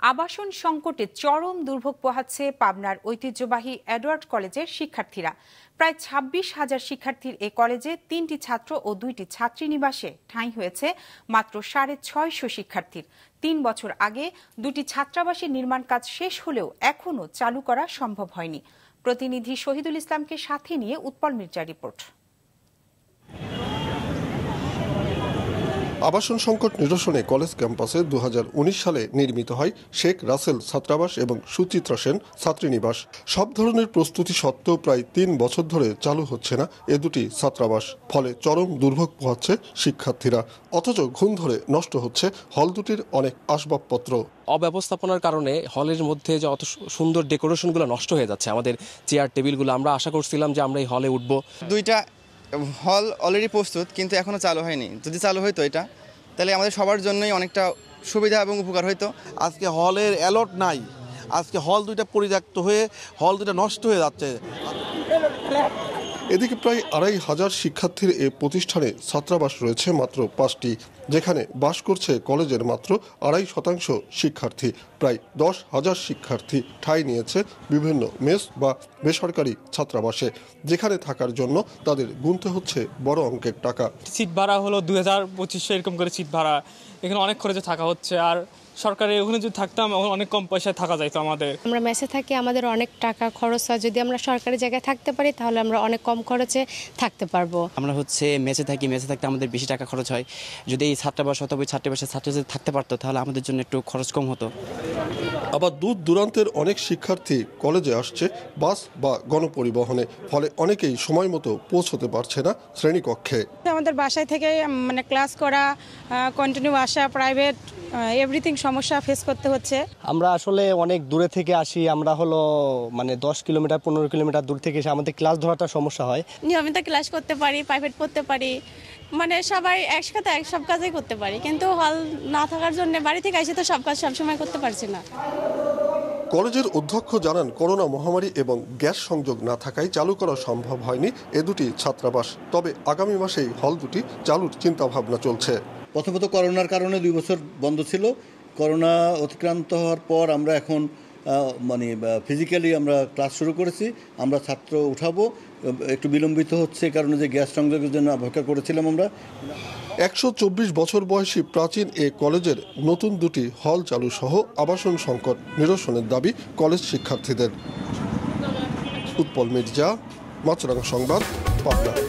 আবাসন সংকটে চরম দুর্ভোগ পোহাচ্ছে পাবনার ঐতিহ্যবাহী এডওয়ার্ড কলেজের শিক্ষার্থীরা। প্রায় ছাব্বিশ হাজার শিক্ষার্থীর এ কলেজে তিনটি ছাত্র ও দুইটি ছাত্রী নিবাসে ঠাঁই হয়েছে মাত্র সাড়ে ছয়শো শিক্ষার্থীর। তিন বছর আগে দুটি ছাত্রাবাসের নির্মাণ কাজ শেষ হলেও এখনও চালু করা সম্ভব হয়নি। প্রতিনিধি শহীদুল ইসলামকে সাথে নিয়ে উৎপল মির্জা রিপোর্ট। আবাসন সংকট নিরসনে কলেজ ক্যাম্পাসে দুহাজার উনিশ সালে নির্মিত হয় শেখ রাসেল ছাত্রাবাস এবং সুচিত্রা সেন ছাত্রীনিবাস। সব ধরনের প্রস্তুতি সত্ত্বেও প্রায় তিন বছর ধরে চালু হচ্ছে না এ দুটি ছাত্রাবাস। ফলে চরম দুর্ভোগ পোহাচ্ছে শিক্ষার্থীরা। অথচ ঘুম ধরে নষ্ট হচ্ছে হল দুটির অনেক আসবাবপত্র। অব্যবস্থাপনার কারণে হলের মধ্যে যে অত সুন্দর ডেকোরেশনগুলো নষ্ট হয়ে যাচ্ছে। আমাদের চেয়ার টেবিলগুলো আমরা আশা করছিলাম যে আমরা এই হলে উঠব। দুইটা হল অলরেডি প্রস্তুত, কিন্তু এখনও চালু হয়নি। যদি চালু হইতো এটা, তাহলে আমাদের সবার জন্যই অনেকটা সুবিধা এবং উপকার হইতো। আজকে হলের অ্যালট নাই। আজকে হল দুইটা পরিত্যক্ত হয়ে, হল দুইটা নষ্ট হয়ে যাচ্ছে। এদিকে প্রায় আড়াই হাজার শিক্ষার্থীর এ প্রতিষ্ঠানে ছাত্রাবাস রয়েছে মাত্র পাঁচটি, যেখানে বাস করছে কলেজের মাত্র আড়াই শতাংশ শিক্ষার্থী। প্রায় দশ হাজার শিক্ষার্থী ঠাঁই নিয়েছে বিভিন্ন মেস বা বেসরকারি ছাত্রাবাসে, যেখানে থাকার জন্য তাদের গুনতে হচ্ছে বড় অঙ্কের টাকা। সিট ভাড়া হলো দুই হাজার পঁচিশশো, এরকম করে সিট ভাড়া। এখানে অনেক খরচে থাকা হচ্ছে আর সরকারের ওখানে যদি থাকতাম অনেক কম পয়সায় থাকা যাইতো আমাদের। আমরা মেসে থাকি আমাদের অনেক টাকা খরচ হয়। যদি আমরা সরকারি জায়গায় থাকতে পারি তাহলে আমরা অনেক কম খরচে থাকতে পারব। আমরা হচ্ছে মেসে থাকি মেসে থাকতে আমাদের বেশি টাকা খরচ হয়। যদি এই ছাত্রাবাস অথবা ওই ছাত্রাবাসের ছাত্র যদি থাকতে পারতো তাহলে আমাদের জন্য একটু খরচ কম হতো। আবার দূর দূরান্তের অনেক শিক্ষার্থী কলেজে আসছে বাস বা গণপরিবহনে। ফলে অনেকেই সময় মতো পৌঁছতে পারছে না শ্রেণীকক্ষে। আমাদের বাসায় থেকে মানে ক্লাস করা কন্টিনিউ আসা প্রাইভেট এভরিথিং সমস্যা ফেস করতে হচ্ছে। আমরা আসলে অনেক দূরে থেকে আসি আমরা হলো মানে দশ কিলোমিটার পনেরো কিলোমিটার দূর থেকে এসে আমাদের ক্লাস ধরাটা সমস্যা হয়। নিয়মিত ক্লাস করতে পারি প্রাইভেট পড়তে পারি। মানে সবাই একসাথে এক সব কাজই করতে পারি। কিন্তু হল না থাকার জন্য বাড়ি থেকে এসে তো সব কাজ সবসময় করতে পারছি না। কলেজের অধ্যক্ষ জানান করোনা মহামারী এবং গ্যাস সংযোগ না থাকায় চালু করা সম্ভব হয়নি এ দুটি ছাত্রাবাস। তবে আগামী মাসেই হল দুটি চালুর চিন্তাভাবনা চলছে। প্রথমত করোনার কারণে দুই বছর বন্ধ ছিল। করোনা অতিক্রান্ত হওয়ার পর আমরা এখন মানে ফিজিক্যালি আমরা ক্লাস শুরু করেছি। আমরা ছাত্র উঠাবো। একটু বিলম্বিত হচ্ছে কারণে যে গ্যাস সংযোগের জন্য অপেক্ষা করেছিলাম আমরা। একশো চব্বিশ বছর বয়সী প্রাচীন এ কলেজের নতুন দুটি হল চালু সহ আবাসন সংকট নিরসনের দাবি কলেজ শিক্ষার্থীদের। উৎপল মির্জা মাছরাঙ্গা সংবাদ, পাবনা।